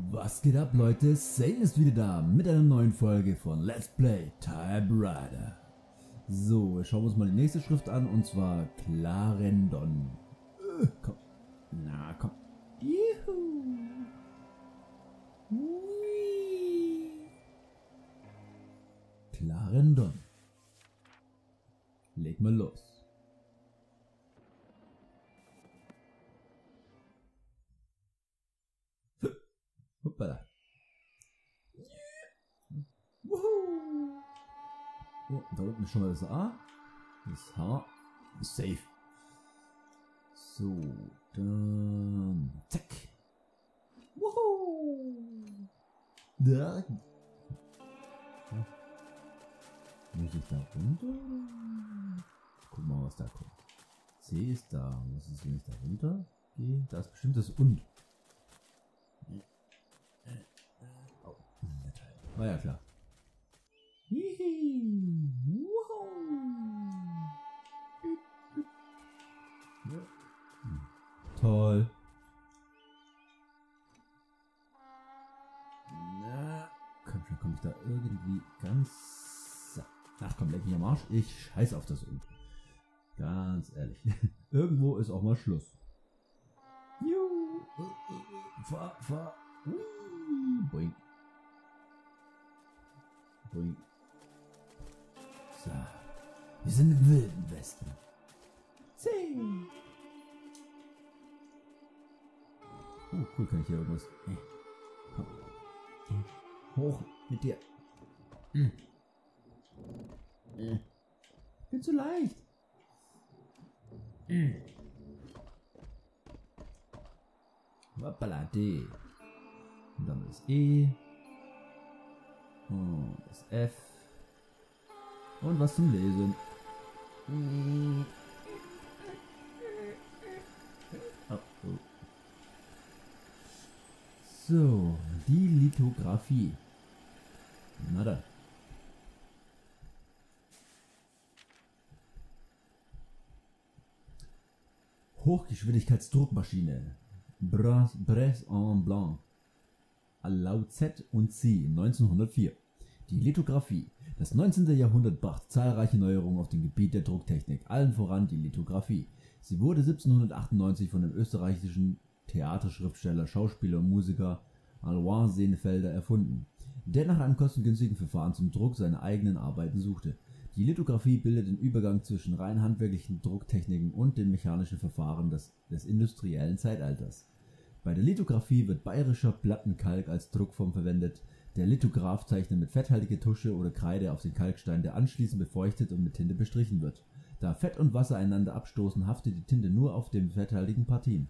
Was geht ab, Leute? Sane ist wieder da mit einer neuen Folge von Let's Play Type Rider. So, schauen wir uns mal die nächste Schrift an und zwar Clarendon. Äh, komm. Na, komm. Juhu. Hui. Clarendon. Leg mal los. Hoppala. Wuhu. Oh, da unten ist schon mal das A. Das H. Safe. So, dann. Zack. Wuhu. Da. Muss ich da runter? Guck mal, was da kommt. C ist da. Muss es, wenn ich da runter gehe? Da ist bestimmt das Und. Oh, Metall. War ja klar. Hihi. Toll. Na, komm schon, komm ich da irgendwie ganz... Ach komm, leck mich am Arsch. Ich scheiß auf das Und. Ganz ehrlich. Irgendwo ist auch mal Schluss. Juhu. Fahr, fahr. Boing. Boing. So. Wir sind im wilden Westen. Sing. Oh, cool, kann ich hier irgendwas. Hoch mit dir. Hm. Hm. Bin zu leicht. Hm. Hoppala, D. Und dann das E. Und das F. Und was zum Lesen. Oh, So, die Lithografie. Na dann. Hochgeschwindigkeitsdruckmaschine. Bresse en Blanc. Laut Z und C 1904. Die Lithografie. Das 19. Jahrhundert brachte zahlreiche Neuerungen auf dem Gebiet der Drucktechnik, allen voran die Lithografie. Sie wurde 1798 von dem österreichischen Theaterschriftsteller, Schauspieler und Musiker Alois Senefelder erfunden, der nach einem kostengünstigen Verfahren zum Druck seiner eigenen Arbeiten suchte. Die Lithografie bildet den Übergang zwischen rein handwerklichen Drucktechniken und den mechanischen Verfahren des, des industriellen Zeitalters. Bei der Lithografie wird bayerischer Plattenkalk als Druckform verwendet. Der Lithograph zeichnet mit fetthaltiger Tusche oder Kreide auf den Kalkstein, der anschließend befeuchtet und mit Tinte bestrichen wird. Da Fett und Wasser einander abstoßen, haftet die Tinte nur auf den fetthaltigen Partien.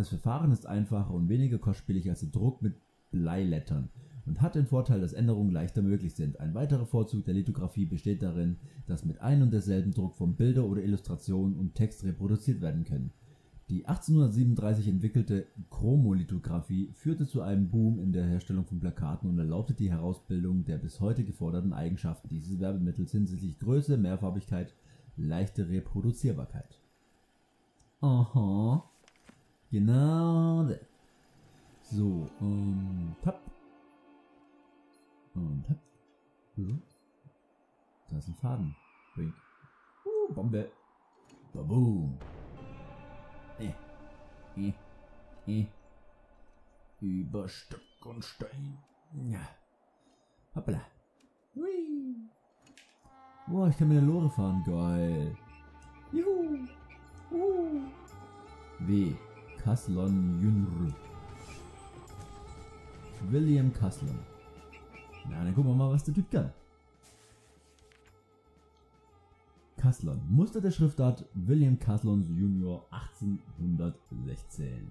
Das Verfahren ist einfacher und weniger kostspielig als der Druck mit Bleilettern und hat den Vorteil, dass Änderungen leichter möglich sind. Ein weiterer Vorzug der Lithografie besteht darin, dass mit ein und derselben Druckform Bilder oder Illustrationen und Text reproduziert werden können. Die 1837 entwickelte Chromolithografie führte zu einem Boom in der Herstellung von Plakaten und erlaubte die Herausbildung der bis heute geforderten Eigenschaften dieses Werbemittels hinsichtlich Größe, Mehrfarbigkeit, leichte Reproduzierbarkeit. Aha. Genau. So, und tap. Und tap. So. Da ist ein Faden. Bring. Uh, Bombe. Baboom. Eh. Eh. Eh. Über Stock und Stein. Ja. Hoppla. Hui. Boah, ich kann mit der Lore fahren. Geil. Juhu. Uh. W. Kaslon Jünr. William Kaslon. Na, dann gucken wir mal, was der Typ kann. Caslon. Muster der Schriftart William Caslon Jr. 1816.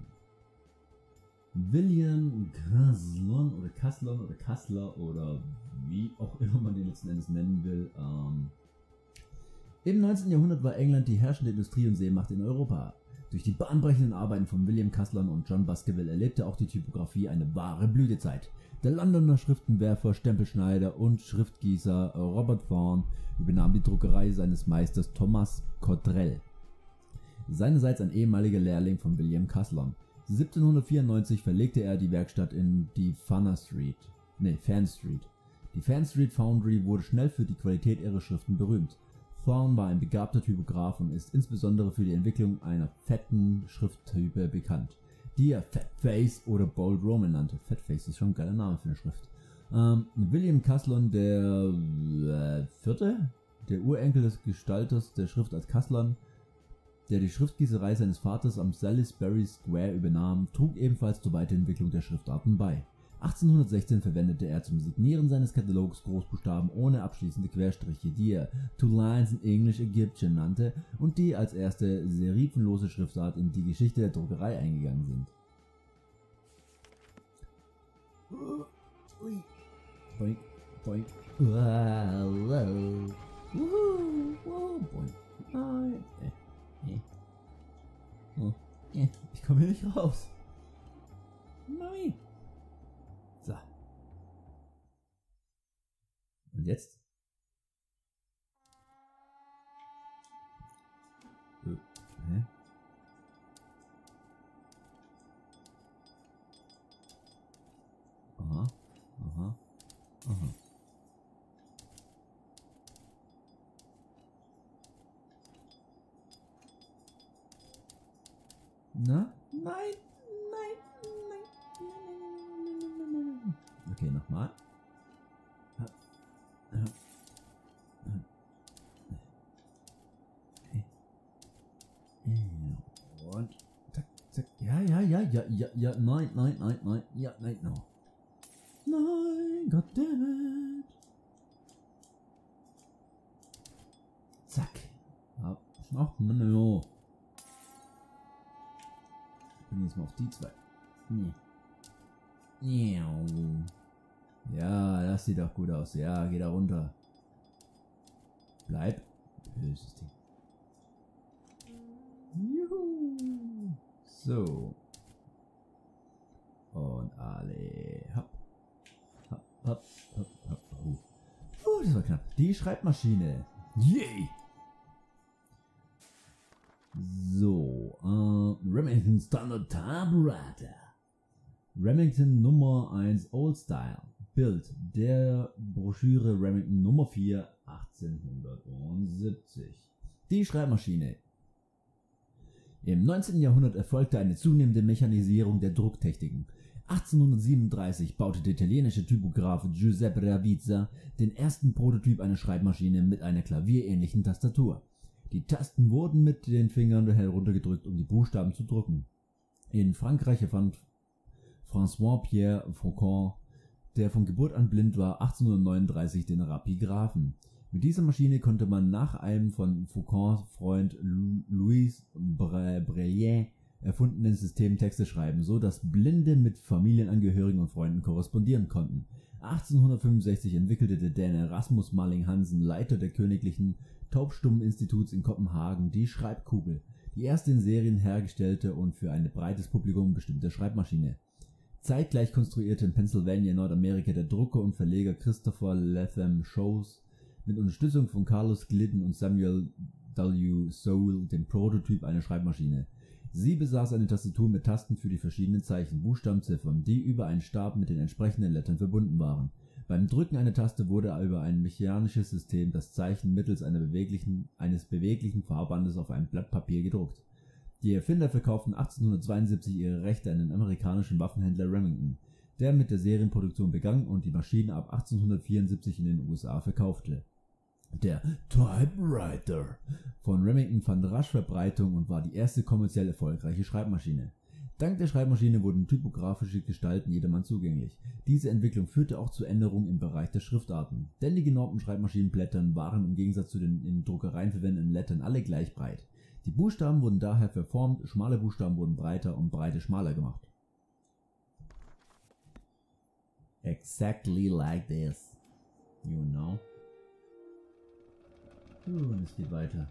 William Caslon oder Caslon oder Kassler oder wie auch immer man den letzten Endes nennen will. Ähm Im 19. Jahrhundert war England die herrschende Industrie- und Seemacht in Europa. Durch die bahnbrechenden Arbeiten von William Caslon und John Baskerville erlebte auch die Typografie eine wahre Blütezeit. Der Londoner Schriftenwerfer, Stempelschneider und Schriftgießer Robert Thorne übernahm die Druckerei seines Meisters Thomas Cottrell, seinerseits ein ehemaliger Lehrling von William Caslon. 1794 verlegte er die Werkstatt in die Fanner Street, nee, Fan Street. Die Fan Street Foundry wurde schnell für die Qualität ihrer Schriften berühmt. Thorne war ein begabter Typograf und ist insbesondere für die Entwicklung einer fetten Schrifttype bekannt, die er Fatface oder Bold Roman nannte. Fatface ist schon ein geiler Name für eine Schrift. Ähm, William Caslon, der äh, vierte, der Urenkel des Gestalters der Schrift als Caslon, der die Schriftgießerei seines Vaters am Salisbury Square übernahm, trug ebenfalls zur Weiterentwicklung der Schriftarten bei. 1816 verwendete er zum Signieren seines Katalogs Großbuchstaben ohne abschließende Querstriche, die er Two Lines in English Egyptian nannte und die als erste serifenlose Schriftart in die Geschichte der Druckerei eingegangen sind. Äh, äh. Oh, äh, ich komme hier nicht raus. Nein. So. Und jetzt? Äh, hä? Aha, aha, aha. Na? Nein, nein, nein, nein. Okay, nochmal. Und zack, zack. Ja, ja, ja, ja, ja, ja, nein, nein, nein, nein, ja, nein, no. Nein, goddammit. Zack. Ach, no. Ich bin jetzt mal auf die zwei. Nee. Ja, das sieht doch gut aus. Ja, geh da runter. Bleib. Böses Ding. Juhu. So. Und alle. Hopp. Hopp, hopp, hopp, hopp. Uh. Uh, das war knapp. Die Schreibmaschine. Yay! So, äh, Remington Standard Typewriter. Remington Nummer 1 Old Style. Bild der Broschüre Remington Nummer 4 1870. Die Schreibmaschine. Im 19. Jahrhundert erfolgte eine zunehmende Mechanisierung der Drucktechniken. 1837 baute der italienische Typograf Giuseppe Ravizza den ersten Prototyp einer Schreibmaschine mit einer klavierähnlichen Tastatur. Die Tasten wurden mit den Fingern heruntergedrückt, um die Buchstaben zu drucken. In Frankreich erfand François-Pierre Faucon, der von Geburt an blind war, 1839 den Rapigraphen. Mit dieser Maschine konnte man nach einem von Faucons Freund Louis Braille erfundenen System Texte schreiben, so dass Blinde mit Familienangehörigen und Freunden korrespondieren konnten. 1865 entwickelte der Däne Rasmus Malling Hansen, Leiter der Königlichen Taubstummen-Instituts in Kopenhagen, die Schreibkugel, die erste in Serien hergestellte und für ein breites Publikum bestimmte Schreibmaschine. Zeitgleich konstruierte in Pennsylvania, Nordamerika der Drucker und Verleger Christopher Latham Shows mit Unterstützung von Carlos Glidden und Samuel W. Sowell den Prototyp einer Schreibmaschine. Sie besaß eine Tastatur mit Tasten für die verschiedenen Zeichen, Buchstabenziffern, die über einen Stab mit den entsprechenden Lettern verbunden waren. Beim Drücken einer Taste wurde über ein mechanisches System das Zeichen mittels beweglichen, eines beweglichen Farbandes auf ein Blatt Papier gedruckt. Die Erfinder verkauften 1872 ihre Rechte an den amerikanischen Waffenhändler Remington, der mit der Serienproduktion begann und die Maschine ab 1874 in den USA verkaufte. Der Typewriter von Remington fand rasch Verbreitung und war die erste kommerziell erfolgreiche Schreibmaschine. Dank der Schreibmaschine wurden typografische Gestalten jedermann zugänglich. Diese Entwicklung führte auch zu Änderungen im Bereich der Schriftarten, denn die genormten Schreibmaschinenblättern waren im Gegensatz zu den in Druckereien verwendeten Lettern alle gleich breit. Die Buchstaben wurden daher verformt, schmale Buchstaben wurden breiter und breite schmaler gemacht. Exactly like this. You know. Und es geht weiter.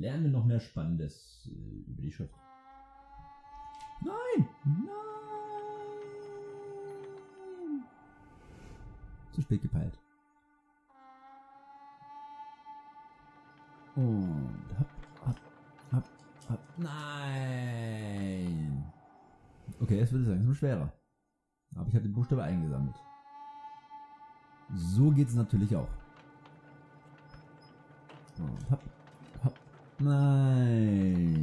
Lernen wir noch mehr Spannendes äh, über die Schrift. Nein! Nein! Zu spät gepeilt. Und hopp, hopp, hopp, hopp. Nein! Okay, es wird langsam schwerer. Aber ich habe den Buchstabe eingesammelt. So geht es natürlich auch. Und hopp, hopp. Nein!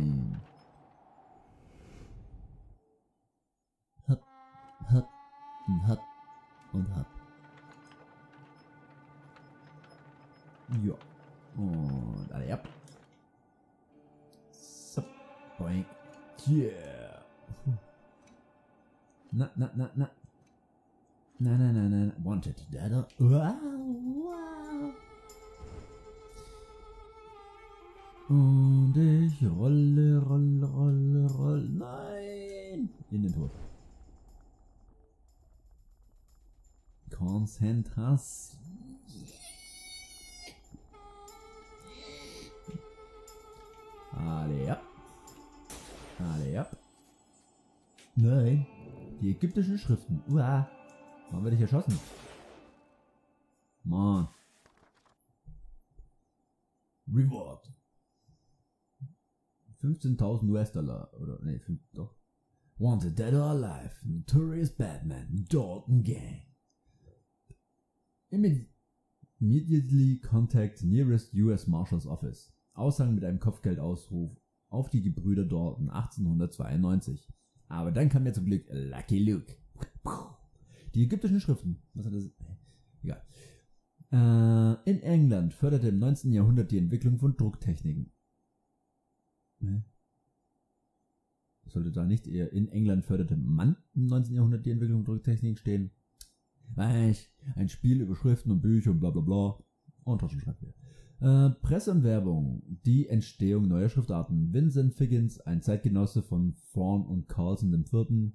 Na, na, na, na. Wanted. Und ich rolle, rolle, rolle, rolle. Nein! In den Tod. Konzentration. Alle ab. Alle ab. Nein. Die ägyptischen Schriften. Uah. Warum werde ich erschossen? Mann. Reward. 15.000 US-Dollar. Oder, nee, 5, doch. Wanted dead or alive. Notorious Batman. Dalton Gang. Immediately contact nearest US Marshal's Office. Aushang mit einem Kopfgeldausruf auf die Gebrüder Dalton 1892. Aber dann kam ja zum Glück Lucky Luke. Die ägyptischen Schriften. Was hat das? Egal. Äh, in England förderte im 19. Jahrhundert die Entwicklung von Drucktechniken. Ne? Sollte da nicht eher in England förderte man im 19. Jahrhundert die Entwicklung von Drucktechniken stehen? Weiß, ein Spiel über Schriften und Bücher und bla bla bla. Und Taschenschreibwehr. Äh, Presse und Werbung. Die Entstehung neuer Schriftarten. Vincent Figgins, ein Zeitgenosse von Thorne und Carlson IV.,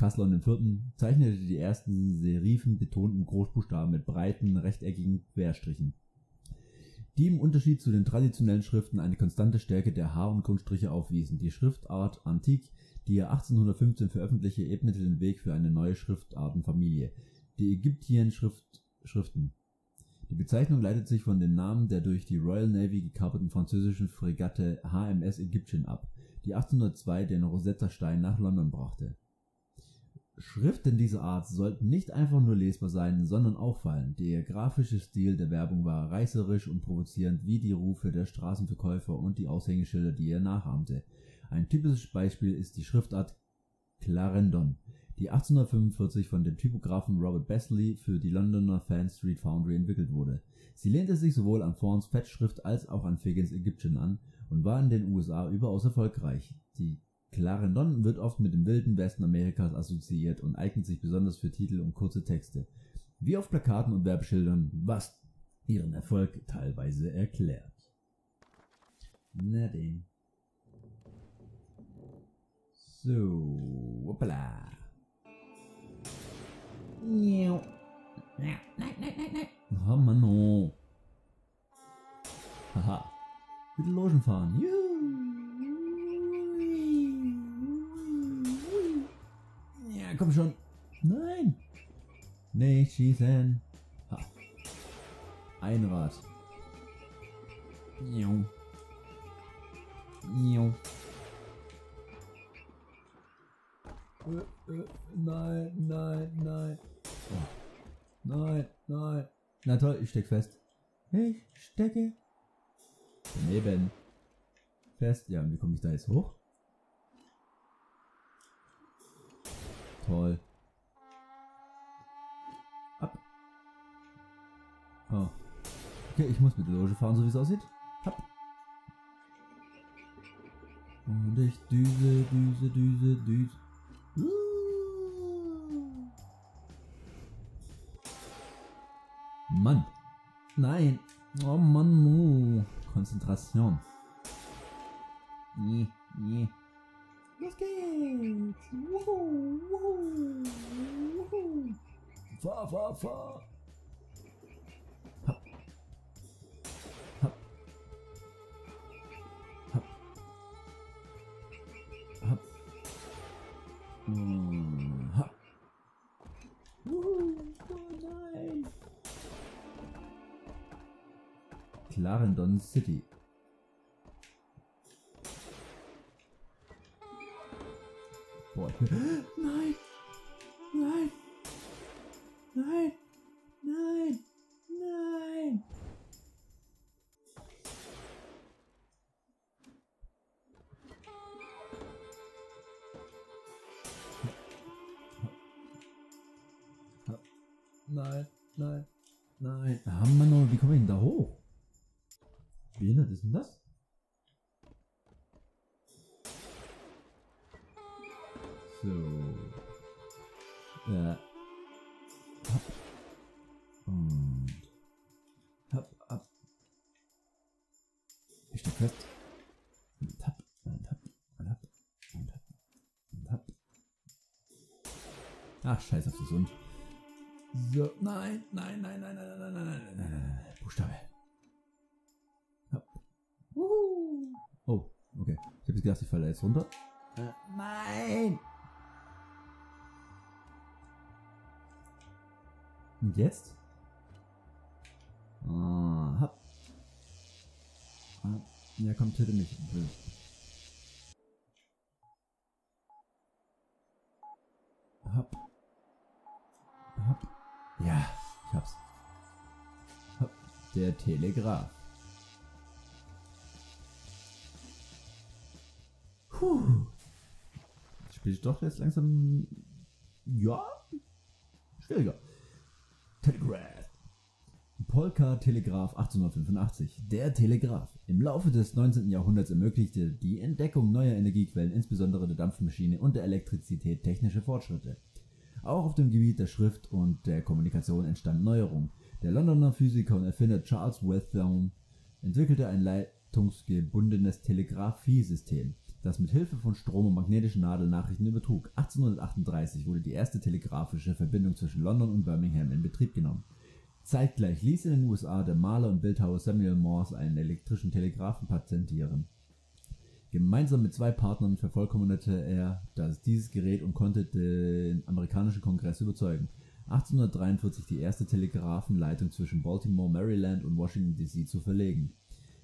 Kassler IV., zeichnete die ersten serifenbetonten Großbuchstaben mit breiten, rechteckigen Querstrichen, die im Unterschied zu den traditionellen Schriften eine konstante Stärke der Haar- und Grundstriche aufwiesen. Die Schriftart Antique, die er 1815 veröffentlichte, ebnete den Weg für eine neue Schriftartenfamilie, die Ägyptien-Schriften. Die Bezeichnung leitet sich von dem Namen der durch die Royal Navy gekaperten französischen Fregatte HMS Egyptian ab, die 1802 den Rosetta-Stein nach London brachte. Schriften dieser Art sollten nicht einfach nur lesbar sein, sondern auffallen. Der grafische Stil der Werbung war reißerisch und provozierend wie die Rufe der Straßenverkäufer und die Aushängeschilder, die er nachahmte. Ein typisches Beispiel ist die Schriftart Clarendon, die 1845 von dem Typografen Robert Besley für die Londoner Fan Street Foundry entwickelt wurde. Sie lehnte sich sowohl an Thorns Fettschrift als auch an Figgins Egyptian an und war in den USA überaus erfolgreich. Die Clarendon wird oft mit dem wilden Westen Amerikas assoziiert und eignet sich besonders für Titel und kurze Texte, wie auf Plakaten und Werbeschildern, was ihren Erfolg teilweise erklärt. Na den. So, hoppala. Nein, nein, nein, nein, nein. Oh Mann, oh. Haha. Mit Logen fahren. Juhu. Komm schon. Nein. Nicht schießen. Ha. Ein Rad. Jau. Jau. Äh, äh, nein, nein, nein. Oh. Nein, nein. Na toll, ich steck fest. Ich stecke daneben fest. Ja, und wie komme ich da jetzt hoch? Toll. Ab. Oh. Okay, ich muss mit der Loge fahren, so wie es aussieht. Hopp. Und ich düse, düse, düse, düse. Mann. Nein. Oh Mann, no. Konzentration. Nee, nee. Los geht's. Wuhu, wuhu, wuhu. Fahr, fahr, fahr. Hopp. Hopp. Hopp. Hopp. Mm, hopp. Wuhu. Oh nein. Clarendon City. Nein! Nein! Nein! Nein! Nein! Nein, nein, nein. Ah, Mann, wie komme ich denn da hoch? Wie behindert ist denn das? So. Ja. Hopp. Und. Hopp, ab. Ich steck fest. Und hopp, und hopp, und hopp, und hopp, und hopp. Ach, scheiß auf das Hund. So, nein, nein, nein, nein, nein, nein, nein, nein, nein, nein, nein, nein. Buchstabe. Hopp. Wuhu. Oh, okay. Ich habe jetzt gedacht, ich falle jetzt runter. Äh, nein! Und jetzt? Ah. Ah, ja, komm, töte mich. Hopp. Hopp. Ja, ich hab's. Hopp. Der Telegraph. Puh. Spiel ich doch jetzt langsam. Ja. Schwieriger. Telegraph. Polka Telegraph 1885. Der Telegraph. Im Laufe des 19. Jahrhunderts ermöglichte die Entdeckung neuer Energiequellen, insbesondere der Dampfmaschine und der Elektrizität, technische Fortschritte. Auch auf dem Gebiet der Schrift und der Kommunikation entstand Neuerung. Der Londoner Physiker und Erfinder Charles Wellstone entwickelte ein leitungsgebundenes Telegraphiesystem, das mit Hilfe von Strom und magnetischen Nadeln Nachrichten übertrug. 1838 wurde die erste telegraphische Verbindung zwischen London und Birmingham in Betrieb genommen. Zeitgleich ließ in den USA der Maler und Bildhauer Samuel Morse einen elektrischen Telegraphen patentieren. Gemeinsam mit zwei Partnern vervollkommnete er das, dieses Gerät und konnte den amerikanischen Kongress überzeugen. 1843 die erste Telegraphenleitung zwischen Baltimore, Maryland und Washington DC zu verlegen.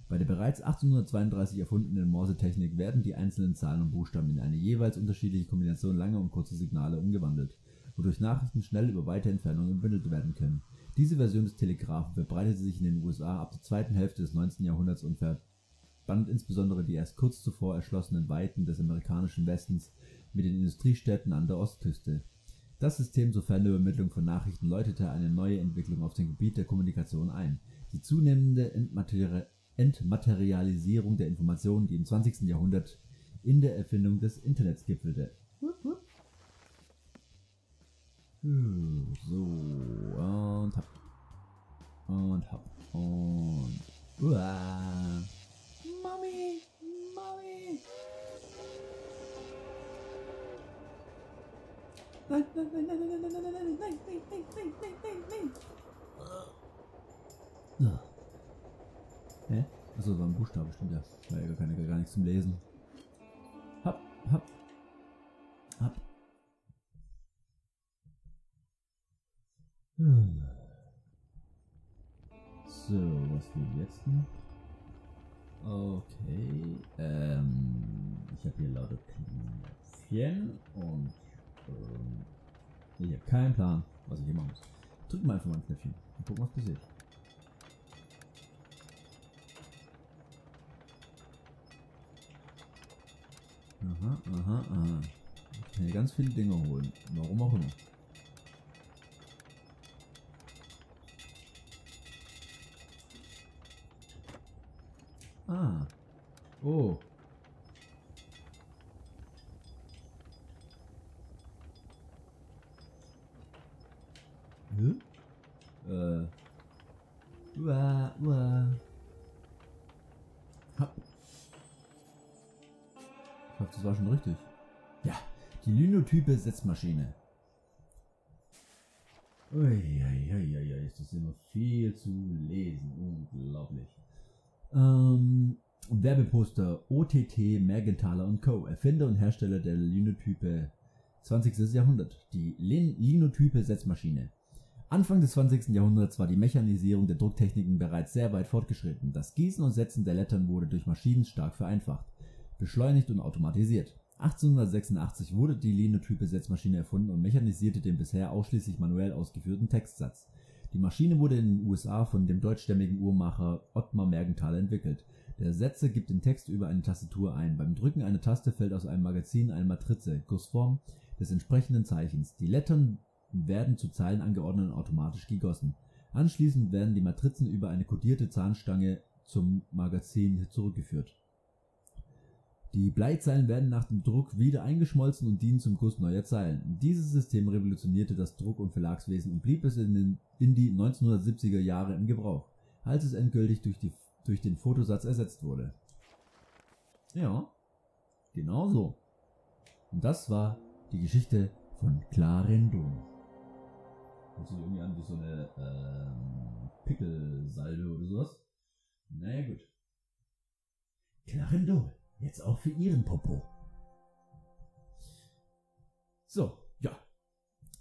Bei der bereits 1832 erfundenen Morse-Technik werden die einzelnen Zahlen und Buchstaben in eine jeweils unterschiedliche Kombination langer und kurzer Signale umgewandelt, wodurch Nachrichten schnell über weite Entfernungen gebündelt werden können. Diese Version des Telegraphen verbreitete sich in den USA ab der zweiten Hälfte des 19. Jahrhunderts und verband insbesondere die erst kurz zuvor erschlossenen Weiten des amerikanischen Westens mit den Industriestädten an der Ostküste. Das System zur Fernübermittlung von Nachrichten läutete eine neue Entwicklung auf dem Gebiet der Kommunikation ein. Die zunehmende Entmateri Entmaterialisierung der Informationen, die im 20. Jahrhundert in der Erfindung des Internets gipfelte. Hm, So, und hopp. Und hopp. Und. Mami! Mami! Nein, nein, nein, nein, nein, nein, nein, nein, nein, nein, nein, nein, nein, nein, nein, nein, nein. Ah. Hä? Achso, war ein Buchstabe, stimmt ja. War ja gar, keine, gar nichts zum Lesen. Hopp, hopp. Hopp. Hm. So, was geht jetzt noch? Okay, ähm, ich habe hier lauter Knöpfchen und ähm, ich habe keinen Plan, was ich hier machen muss. Drück mal einfach mal ein Knöpfchen und gucken, was passiert. Aha, aha, aha. Ich kann hier ganz viele Dinge holen. Warum auch immer. Ah. Oh. Hä? Äh. Uah, uah. Das war schon richtig. Ja, die Linotype Setzmaschine. Uiuiuiui, ist das immer viel zu lesen. Unglaublich. Ähm, Werbeposter OTT Mergenthaler und Co. Erfinder und Hersteller der Linotype 20. Jahrhundert. Die Lin Linotype Setzmaschine. Anfang des 20. Jahrhunderts war die Mechanisierung der Drucktechniken bereits sehr weit fortgeschritten. Das Gießen und Setzen der Lettern wurde durch Maschinen stark vereinfacht, beschleunigt und automatisiert. 1886 wurde die Linotype-Setzmaschine erfunden und mechanisierte den bisher ausschließlich manuell ausgeführten Textsatz. Die Maschine wurde in den USA von dem deutschstämmigen Uhrmacher Ottmar Mergenthaler entwickelt. Der Setzer gibt den Text über eine Tastatur ein. Beim Drücken einer Taste fällt aus einem Magazin eine Matrize (Gussform) des entsprechenden Zeichens. Die Lettern werden zu Zeilen angeordnet und automatisch gegossen. Anschließend werden die Matrizen über eine kodierte Zahnstange zum Magazin zurückgeführt. Die Bleizeilen werden nach dem Druck wieder eingeschmolzen und dienen zum Guss neuer Zeilen. Dieses System revolutionierte das Druck und Verlagswesen und blieb bis in die 1970er Jahre im Gebrauch, als es endgültig durch die durch den Fotosatz ersetzt wurde. Ja, genau so. Und das war die Geschichte von Clarendon. Hört sich irgendwie an wie so eine ähm, Pickelsalbe oder sowas. Naja gut. Clarendon, jetzt auch für ihren Popo. So, ja.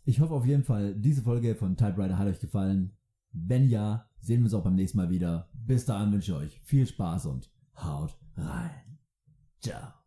Ich hoffe auf jeden Fall, diese Folge von Typewriter hat euch gefallen. Wenn ja, sehen wir uns auch beim nächsten Mal wieder. Bis dahin wünsche ich euch viel Spaß und haut rein. Ciao.